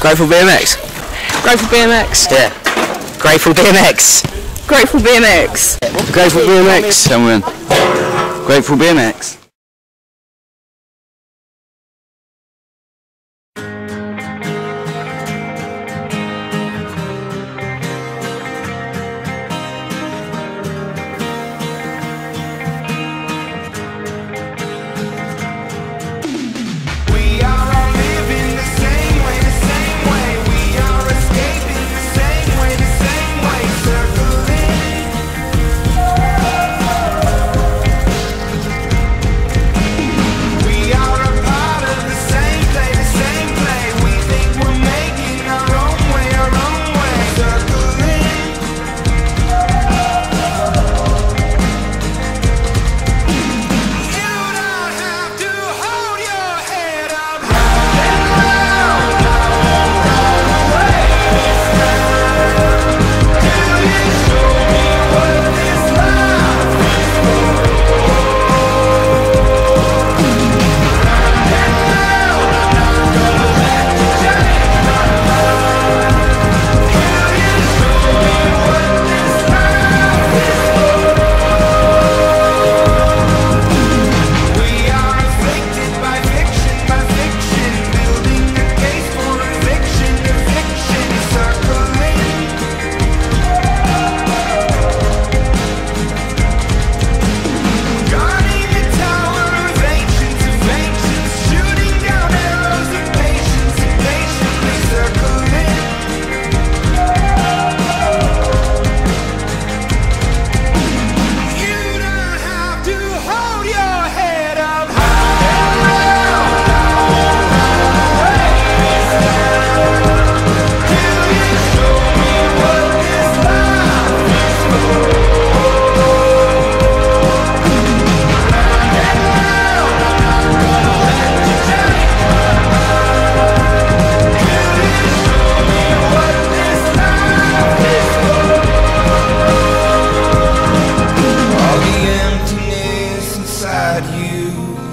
Grateful BMX. Grateful BMX. Yeah. Grateful BMX. Grateful BMX. Grateful BMX. Grateful BMX.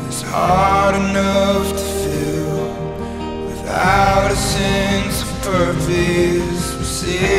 It's is hard enough to fill without a sense of purpose.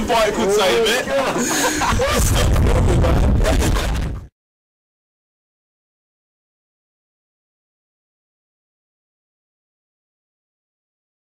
the boy could save it.